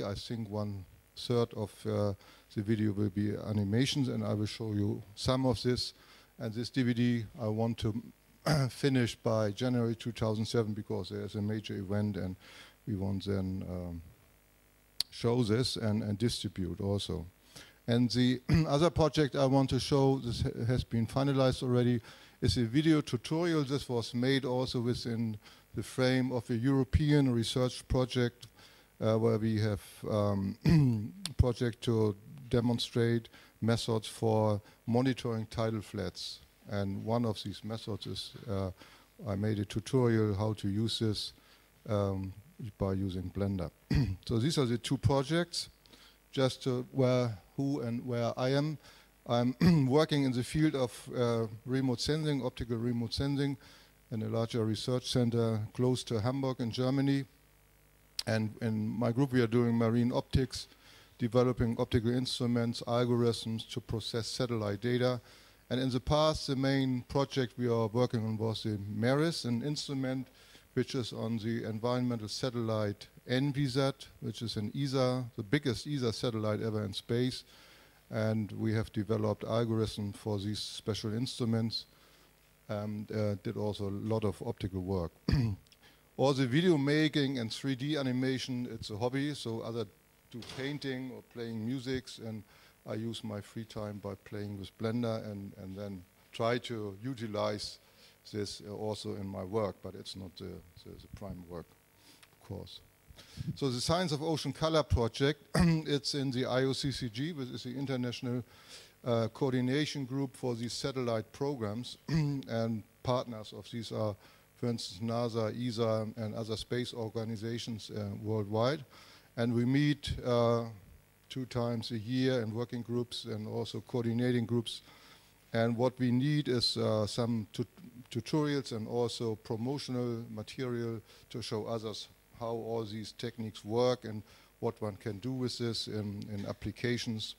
I think one third of uh, the video will be animations, and I will show you some of this. And this DVD I want to finish by January 2007 because there's a major event, and we want then um, show this and, and distribute also. And the other project I want to show, this ha has been finalized already, is a video tutorial. This was made also within the frame of a European research project where we have um, project to demonstrate methods for monitoring tidal flats. And one of these methods is uh, I made a tutorial how to use this um, by using Blender. so these are the two projects. Just where who and where I am. I'm working in the field of uh, remote sensing, optical remote sensing, in a larger research center close to Hamburg in Germany. And in my group, we are doing marine optics, developing optical instruments, algorithms to process satellite data. And in the past, the main project we are working on was the MERIS, an instrument which is on the environmental satellite ENVISAT, which is an ESA, the biggest ESA satellite ever in space. And we have developed algorithms for these special instruments and uh, did also a lot of optical work. The video making and 3D animation, it's a hobby, so other do painting or playing music, and I use my free time by playing with Blender and, and then try to utilize this uh, also in my work, but it's not the, the, the prime work, of course. So the Science of Ocean Color project, it's in the IOCCG, which is the International uh, Coordination Group for these satellite programs, and partners of these are, for instance, NASA, ESA, and other space organizations uh, worldwide. And we meet uh, two times a year in working groups and also coordinating groups. And what we need is uh, some tutorials and also promotional material to show others how all these techniques work and what one can do with this in, in applications.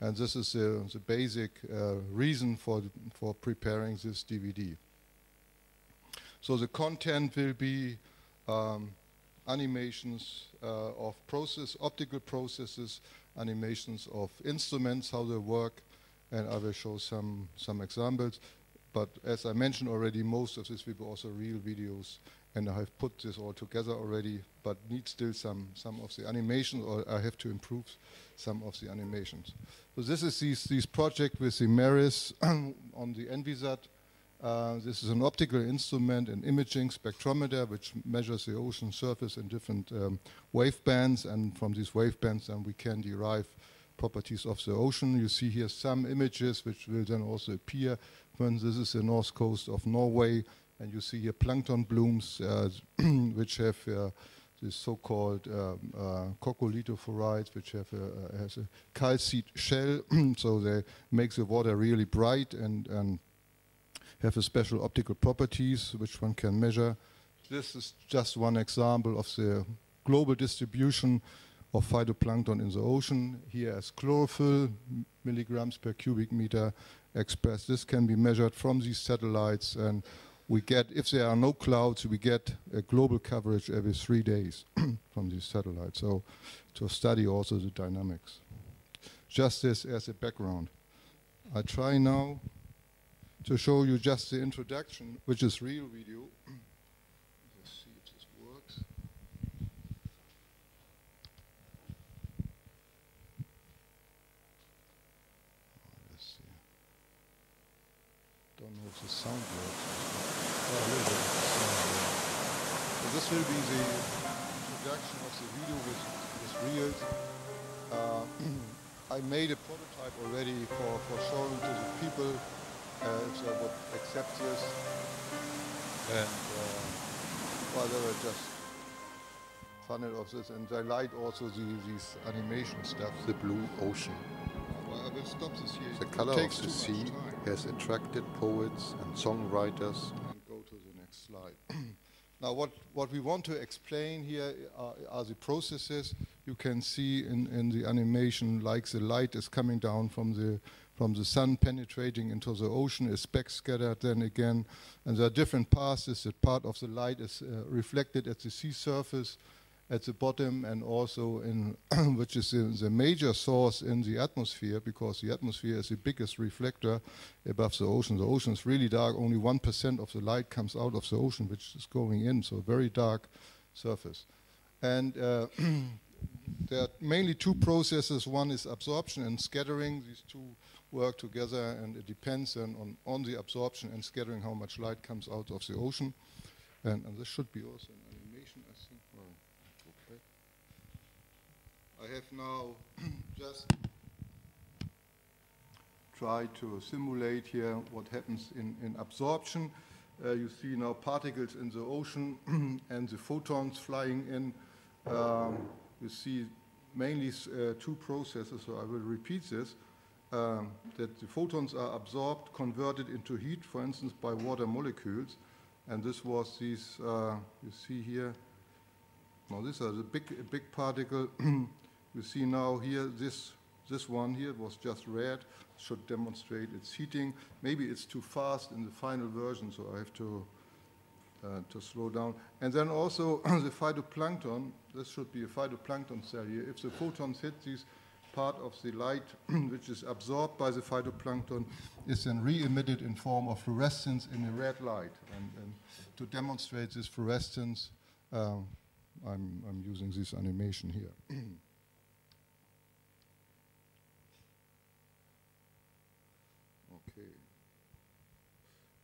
And this is the, the basic uh, reason for, for preparing this DVD. So the content will be um, animations uh, of process, optical processes, animations of instruments, how they work, and I will show some, some examples. But as I mentioned already, most of this will be also real videos, and I have put this all together already, but need still some, some of the animations, or I have to improve some of the animations. So this is this, this project with the MERIS on the ENVISAT. Uh, this is an optical instrument, an imaging spectrometer, which measures the ocean surface in different um, wave bands, and from these wave bands, then we can derive properties of the ocean. You see here some images which will then also appear when this is the north coast of Norway, and you see here plankton blooms uh, which have uh, this so-called um, uh, which have a, has a calcite shell, so they make the water really bright and, and have a special optical properties which one can measure. This is just one example of the global distribution of phytoplankton in the ocean. Here as chlorophyll, milligrams per cubic meter expressed. This can be measured from these satellites and we get, if there are no clouds, we get a global coverage every three days from these satellites. So to study also the dynamics. Just this as a background. I try now to show you just the introduction, which is real video. Let's see if sound works. Oh, a little bit of the sound So this will be the introduction of the video with, with reels. Uh, I made a prototype already for, for showing to the people uh, they would accept this. And uh, well, they were just funnel of this and they like also the, these animation stuff. The blue ocean. Well, I will stop this here. The color of the sea has attracted poets and songwriters. And go to the next slide. now, what, what we want to explain here are, are, the processes you can see in, in the animation, like the light is coming down from the from the sun penetrating into the ocean is backscattered then again and there are different passes that part of the light is uh, reflected at the sea surface at the bottom and also in which is the, major source in the atmosphere because the atmosphere is the biggest reflector above the ocean. The ocean is really dark. Only 1% of the light comes out of the ocean, which is going in. So very dark surface. And uh, there are mainly two processes. One is absorption and scattering. These two work together, and it depends then on, on the absorption and scattering how much light comes out of the ocean. And, and this should be also an animation, I think. okay. I have now just tried to simulate here what happens in, in absorption. Uh, you see now particles in the ocean and the photons flying in. Um, you see mainly uh, two processes, so I will repeat this. Um, that the photons are absorbed, converted into heat, for instance, by water molecules. And this was these, uh, you see here, now this is a big, big particle. you see now here, this, this one here was just red, should demonstrate its heating. Maybe it's too fast in the final version, so I have to, uh, to slow down. And then also the phytoplankton, this should be a phytoplankton cell here. If the photons hit these part of the light which is absorbed by the phytoplankton is then re-emitted in form of fluorescence in a red light. And, and to demonstrate this fluorescence, um, I'm, I'm using this animation here. okay.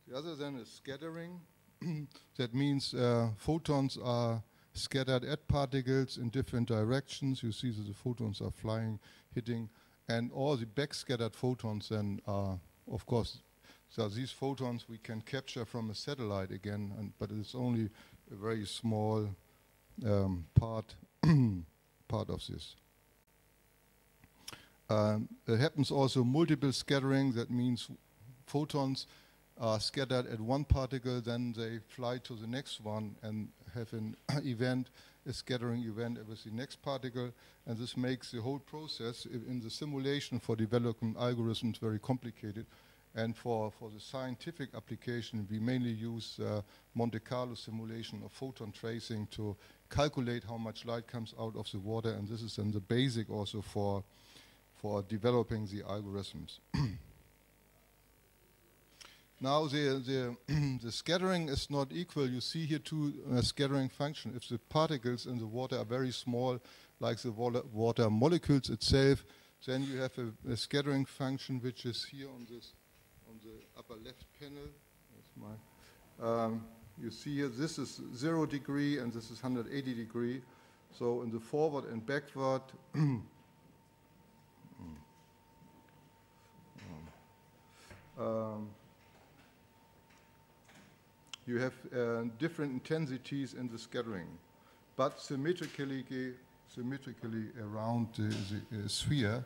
The other then is scattering. that means uh, photons are scattered at particles in different directions. You see that the photons are flying, hitting, and all the backscattered photons then are, of course, so these photons we can capture from a satellite again, and, but it's only a very small um, part, part of this. Um, it happens also multiple scattering, that means photons are scattered at one particle, then they fly to the next one and have an event, a scattering event with the next particle, and this makes the whole process in the simulation for developing algorithms very complicated. And for, for the scientific application, we mainly use uh, Monte Carlo simulation of photon tracing to calculate how much light comes out of the water, and this is then the basic also for, for developing the algorithms. Now the, the, the, scattering is not equal. You see here two uh, scattering function. If the particles in the water are very small, like the water molecules itself, then you have a, a, scattering function which is here on this on the upper left panel. Um, you see here this is zero degree and this is 180 degree. So in the forward and backward um, you have uh, different intensities in the scattering, but symmetrically, symmetrically around the, the uh, sphere.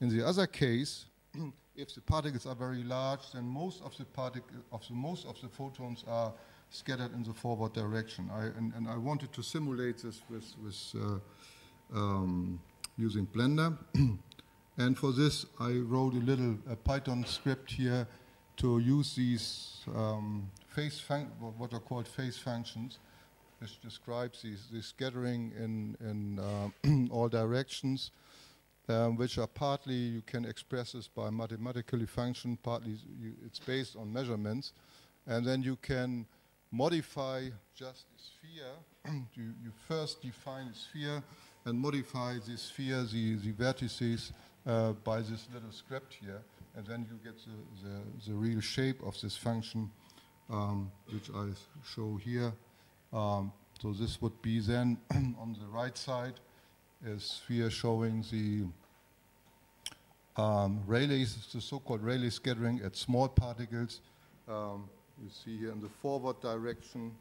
In the other case, if the particles are very large, then most of the of the most of the photons are scattered in the forward direction. I, and, and, I wanted to simulate this with, with uh, um, using Blender. and for this, I wrote a little Python script here to use these um, phase what are called phase functions, which describes these, this scattering in, in uh, all directions, um, which are partly you can express this by mathematically function, partly you, it's based on measurements, and then you can modify just a sphere. you, you, first define a sphere and modify the sphere, the, the vertices, uh, by this little script here, and then you get the, the, the real shape of this function um, which I show here. Um, so this would be then on the right side a sphere showing the um, Rayleigh, the so-called Rayleigh scattering at small particles. Um, you see here in the forward direction.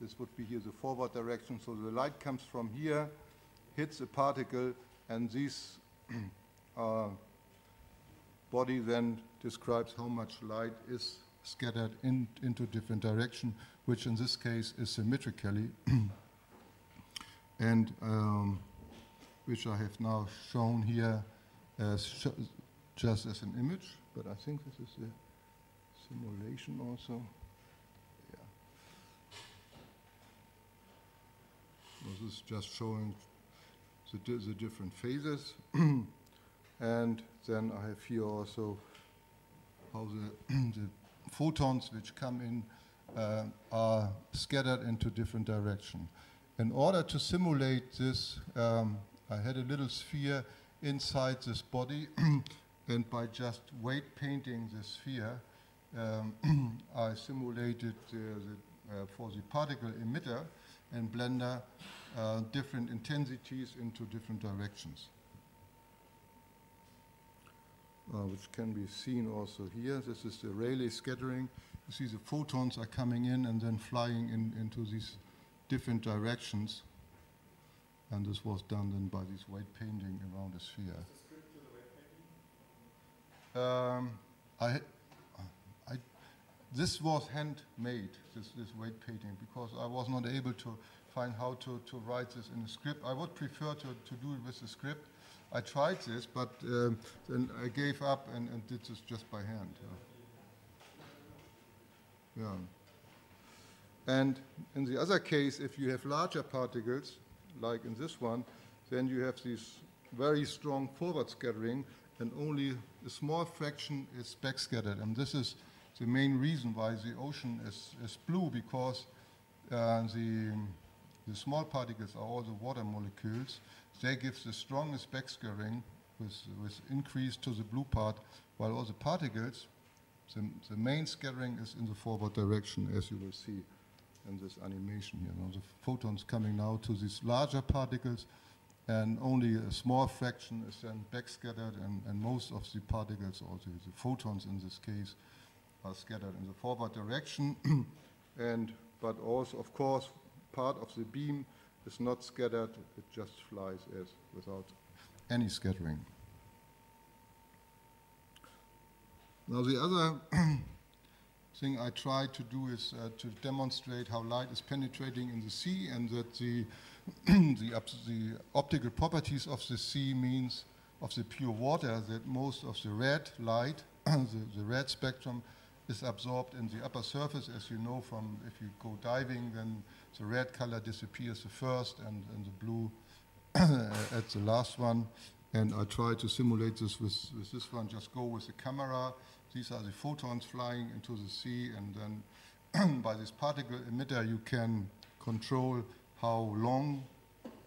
This would be here the forward direction. So the light comes from here, hits a particle, and these uh, body then describes how much light is scattered in, into different direction, which in this case is symmetrically, and um, which I have now shown here as sh just as an image, but I think this is a simulation also. This is just showing the, the different phases. and then I have here also how the, the photons which come in uh, are scattered into different directions. In order to simulate this, um, I had a little sphere inside this body, and by just weight painting the sphere, um, I simulated the, uh, for the particle emitter and Blender uh, different intensities into different directions. Uh, which can be seen also here. This is the Rayleigh scattering. You see the photons are coming in and then flying in, into these different directions. And this was done then by this weight painting around the sphere. Um, I, I, this was handmade, this, this weight painting, because I was not able to find how to, to write this in a script. I would prefer to, to do it with a script. I tried this, but um, then I gave up and, and, did this just by hand. Yeah. yeah. And in the other case, if you have larger particles, like in this one, then you have these very strong forward scattering and only a small fraction is backscattered. And this is the main reason why the ocean is, is blue because uh, the, the small particles are all the water molecules. They give the strongest backscattering with, with increase to the blue part, while all the particles, the, the main scattering is in the forward direction, as you will see in this animation here. Now the photons coming now to these larger particles, and only a small fraction is then backscattered, and, and most of the particles, or the, the photons in this case, are scattered in the forward direction. and but also, of course, part of the beam is not scattered; it just flies as without any scattering. Now the other thing I try to do is uh, to demonstrate how light is penetrating in the sea and that the, the, the, optical properties of the sea means of the pure water that most of the red light, the, the, red spectrum, is absorbed in the upper surface. As you know from if you go diving, then the red color disappears the first and, and the blue at the last one. And I try to simulate this with, with this one, just go with the camera these are the photons flying into the sea, and then by this particle emitter, you can control how long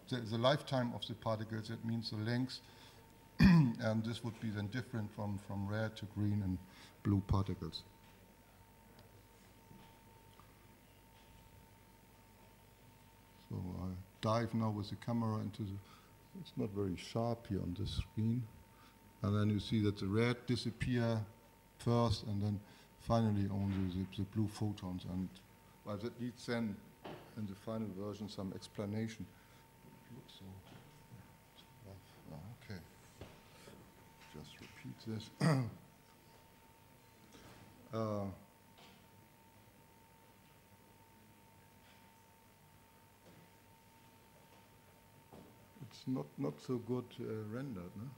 the, the lifetime of the particles, that means the length, and this would be then different from, from red to green and blue particles. So I dive now with the camera into the, it's not very sharp here on this screen. And then you see that the red disappear first, and then finally only the, the blue photons. And well, that needs then, in the final version, some explanation. So, okay, just repeat this. uh, it's not not so good uh, rendered, no?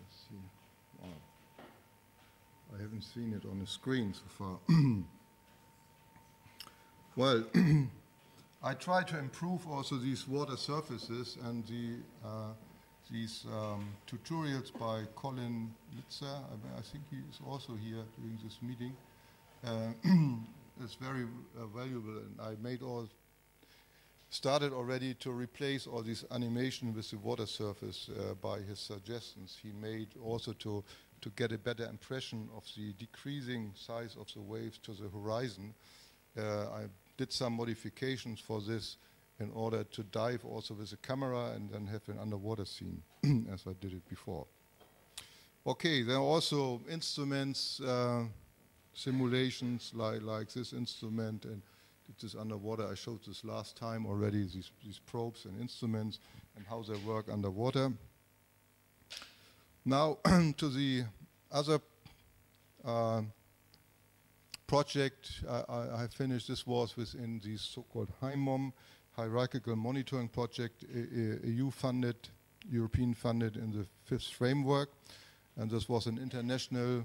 Let's see. Wow. I haven't seen it on the screen so far. well, I try to improve also these water surfaces and the, uh, these um, tutorials by Colin Litster, I, I, think he is also here during this meeting, uh, is very uh, valuable and I made all started already to replace all this animation with the water surface uh, by his suggestions. He made also to to get a better impression of the decreasing size of the waves to the horizon. Uh, I did some modifications for this in order to dive also with a camera and then have an underwater scene as I did it before. Okay, there are also instruments, uh, simulations like, like this instrument and this underwater. I showed this last time already, these, these probes and instruments and how they work underwater. Now to the other uh, project I, I, finished. This was within the so-called HIMOM, Hierarchical Monitoring Project, EU-funded, European-funded in the fifth framework. And this was an international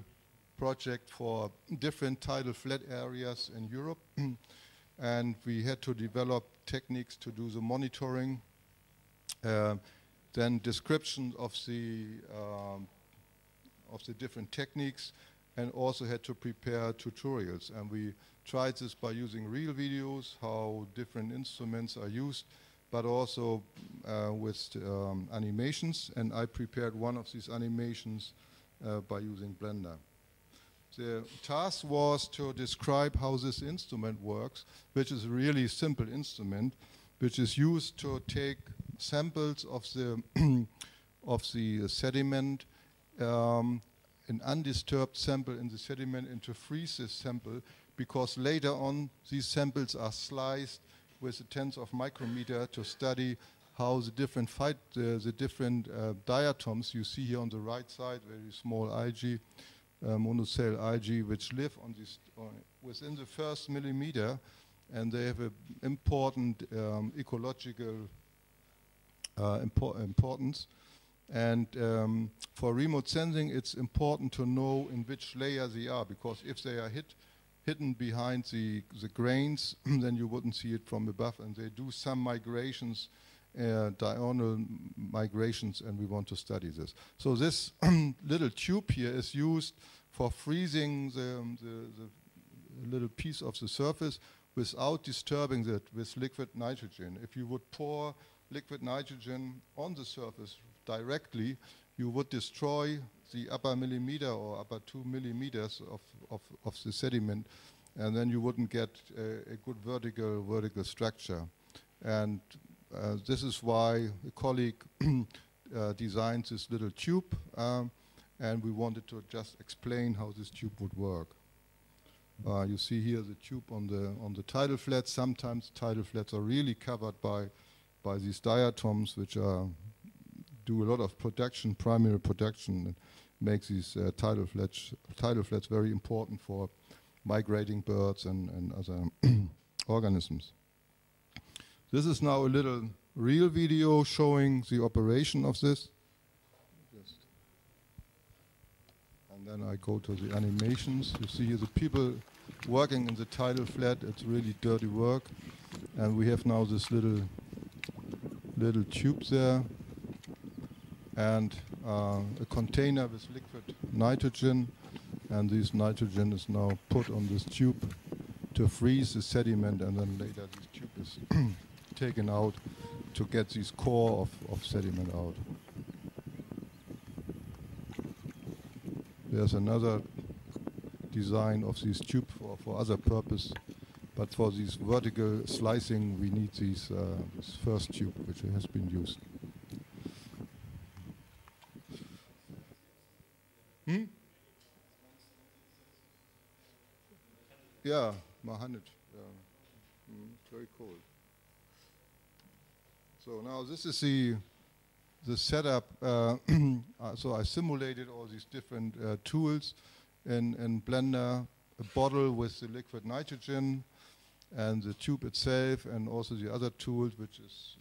project for different tidal flat areas in Europe. and we had to develop techniques to do the monitoring. Uh, then description of the um, of the different techniques, and also had to prepare tutorials. And we tried this by using real videos, how different instruments are used, but also uh, with um, animations. And I prepared one of these animations uh, by using Blender. The task was to describe how this instrument works, which is a really simple instrument, which is used to take samples of the of the sediment, um, an undisturbed sample in the sediment, and to freeze this sample because later on these samples are sliced with a tenth of micrometer to study how the different fight uh, the different uh, diatoms you see here on the right side, very small algae, uh, monocell algae, which live on this within the first millimeter, and they have an important um, ecological uh, impor importance. And um, for remote sensing, it's important to know in which layer they are, because if they are hit, hidden behind the, the grains, then you wouldn't see it from above. And they do some migrations, uh, diurnal migrations, and we want to study this. So this little tube here is used for freezing the, um, the, the little piece of the surface without disturbing it with liquid nitrogen. If you would pour liquid nitrogen on the surface directly, you would destroy the upper millimeter or upper two millimeters of, of, of the sediment, and then you wouldn't get a, good vertical vertical structure. And uh, this is why a colleague uh, designed this little tube, um, and we wanted to just explain how this tube would work. Uh, you see here the tube on the on the tidal flats. Sometimes tidal flats are really covered by by these diatoms, which are do a lot of production, primary production, and makes these uh, tidal, flats, tidal flats very important for migrating birds and, and other organisms. This is now a little real video showing the operation of this. And then I go to the animations. You see here the people working in the tidal flat. It's really dirty work. And we have now this little little tube there and uh, a container with liquid nitrogen and this nitrogen is now put on this tube to freeze the sediment and then later this tube is taken out to get this core of, of sediment out. There's another design of this tube for, for other purpose but for this vertical slicing we need this, uh, this first tube which has been used. Hmm? Yeah, Mahanet. Yeah. Mm, very cool. So now this is the the setup. Uh, uh, so I simulated all these different uh, tools in, in Blender, a bottle with the liquid nitrogen, and the tube itself, and also the other tools, which is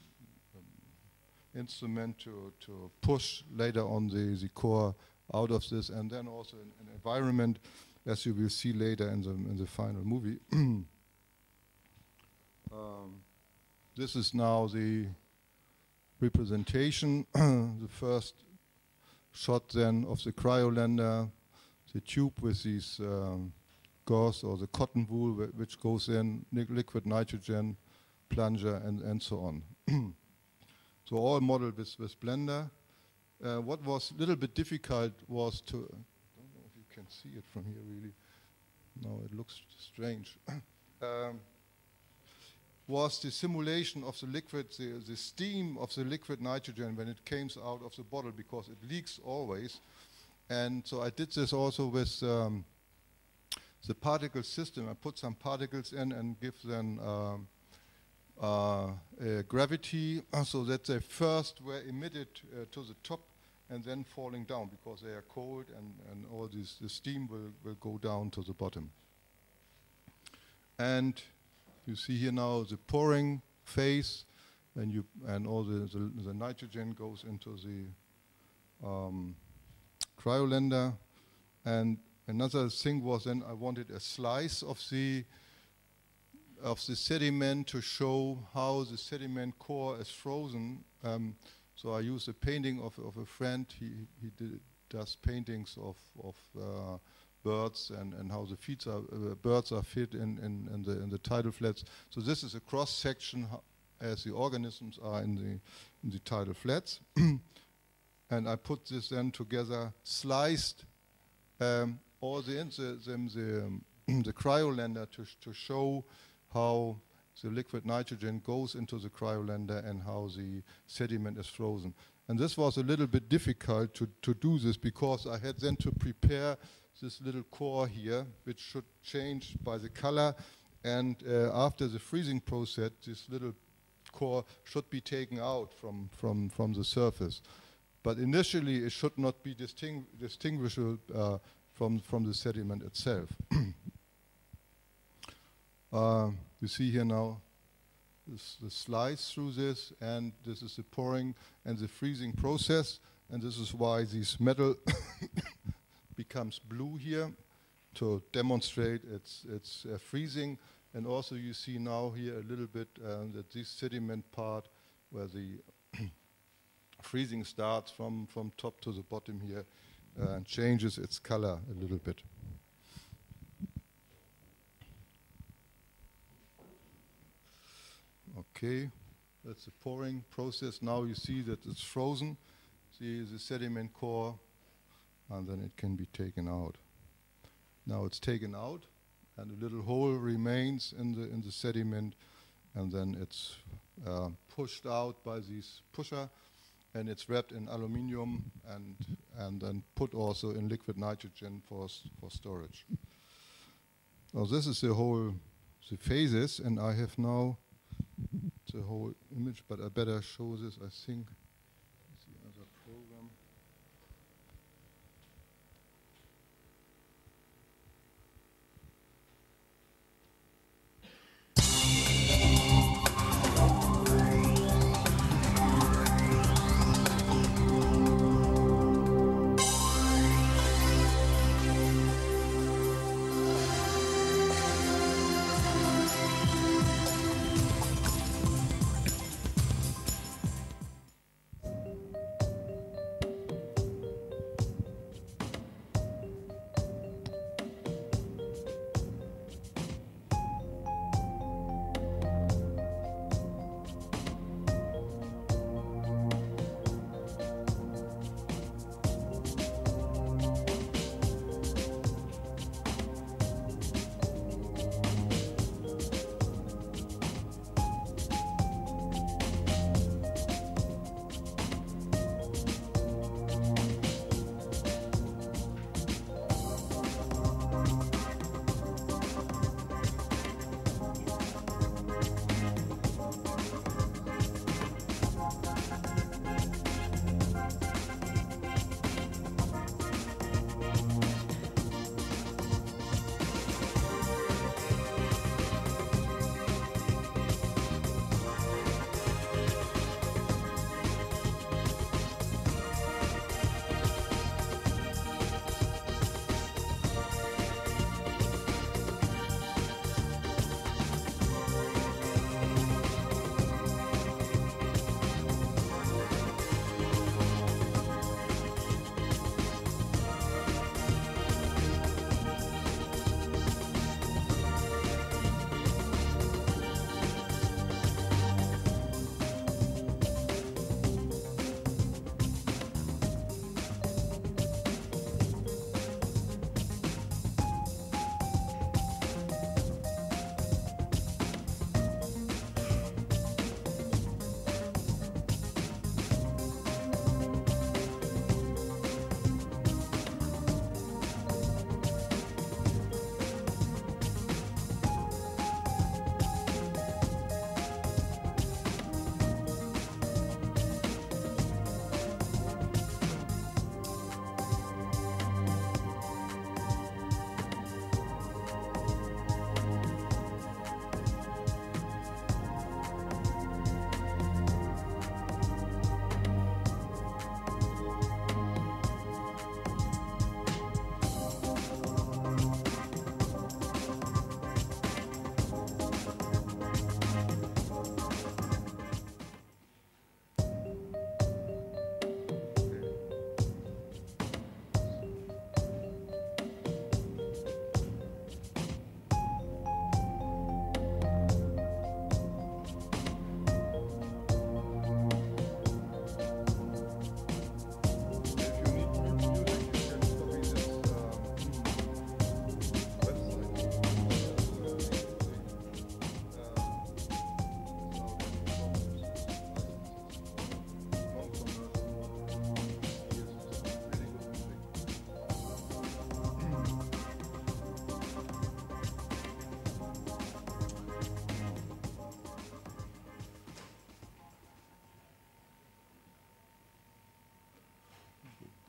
um, instrument to, to push later on the, the core out of this, and then also an, an environment, as you will see later in the, in the final movie. um, this is now the representation, the first shot then of the cryolander, the tube with these um, gauze or the cotton wool which goes in, liquid nitrogen, plunger, and, and so on. so all modeled with, with Blender. Uh, what was a little bit difficult was to, I don't know if you can see it from here really. No, it looks strange. um, was the simulation of the liquid, the, the steam of the liquid nitrogen when it came out of the bottle because it leaks always. And so I did this also with um, the particle system. I put some particles in and give them um, uh, gravity so that they first were emitted uh, to the top and then falling down because they are cold and, and all this the steam will, will go down to the bottom. And you see here now the pouring phase and you and all the, the, the nitrogen goes into the um, cryolander and another thing was then I wanted a slice of the of the sediment to show how the sediment core is frozen. Um, so I used a painting of, of a friend. He, he did, does paintings of, of uh, birds and, and how the feet are, uh, birds are fit in, in, in, the, in the tidal flats. So this is a cross section as the organisms are in the, in the tidal flats. and I put this then together, sliced um, all the, the, the, the, um, the cryolander to, to show how the liquid nitrogen goes into the cryolander and how the sediment is frozen. And this was a little bit difficult to, to do this because I had then to prepare this little core here, which should change by the color. And uh, after the freezing process, this little core should be taken out from, from, from the surface. But initially, it should not be distingu distinguishable uh, from, from the sediment itself. uh, you see here now this, the slice through this, and this is the pouring and the freezing process, and this is why these metal becomes blue here to demonstrate its, its uh, freezing. And also you see now here a little bit uh, that this sediment part where the freezing starts from, from top to the bottom here uh, and changes its color a little bit. Okay, that's the pouring process. Now you see that it's frozen. See the sediment core, and then it can be taken out. Now it's taken out, and a little hole remains in the in the sediment, and then it's uh, pushed out by this pusher, and it's wrapped in aluminium and and then put also in liquid nitrogen for for storage. Now this is the whole the phases, and I have now the whole image, but I better show this, I think.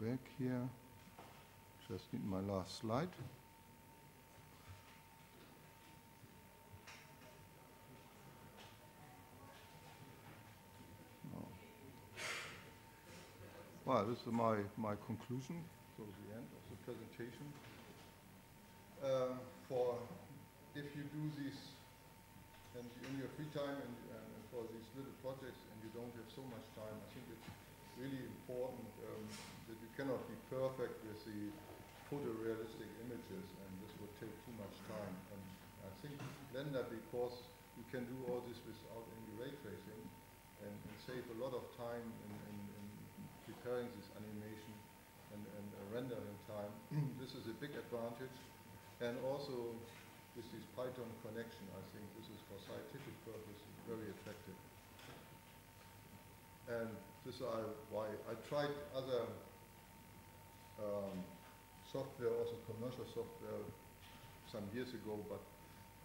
Back here. Just need my last slide. Oh. Well, this is my, my conclusion, so the end of the presentation. Uh, for if you do these and in your free time and, and for these little projects and you don't have so much time, I think it's really important um, that you cannot be perfect with the photorealistic images and this would take too much time. And I think Blender, because you can do all this without any ray tracing and, and save a lot of time in, in, in preparing this animation and, and uh, rendering time, this is a big advantage. And also with this Python connection, I think this is for scientific purposes very attractive. And this is why I tried other um, software, also commercial software, some years ago, but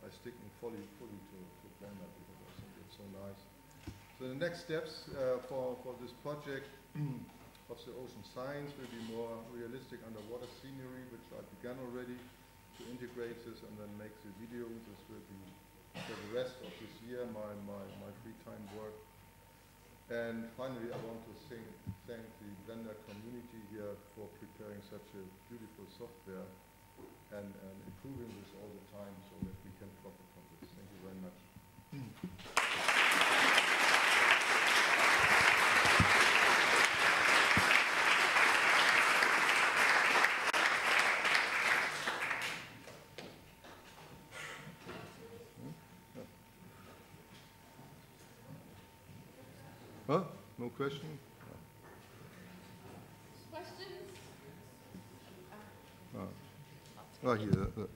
I stick fully, fully to, to Blender because I think it's so nice. So the next steps uh, for, for this project of the ocean science will be more realistic underwater scenery, which I began already to integrate this and then make the video. This will be for the rest of this year my, my, my free time work. And finally, I want to thank, thank the Blender community here for preparing such a beautiful software and, and improving this all the time so that we can profit from this. Thank you very much. Mm. Huh? No question? Questions? Ah, here. uh, uh,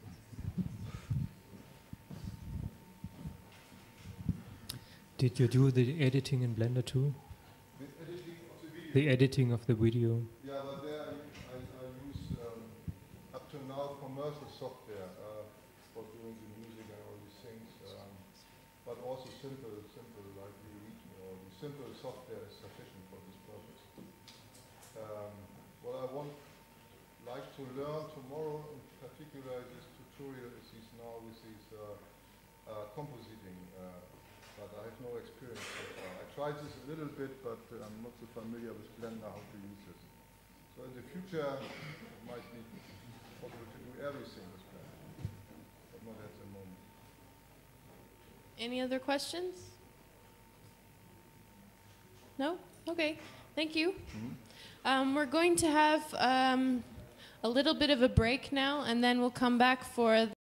Did you do the editing in Blender too? The editing of the video. The editing of the video? Yeah, but there I, I, I use um, up to now commercial software uh, for doing the music and all these things, um, but also simple, simple like the Readme or the simple software is sufficient for this purpose. Um, what I want like to learn tomorrow in particular this tutorial is these now with these uh, uh, compositing, uh, but I have no experience so far. I tried this a little bit, but I'm not so familiar with Blender how to use this. So in the future, it might be possible to do everything with Blender, but not at the moment. Any other questions? No? Okay, thank you. Um, we're going to have um, a little bit of a break now, and then we'll come back for